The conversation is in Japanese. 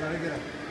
誰ぐらい。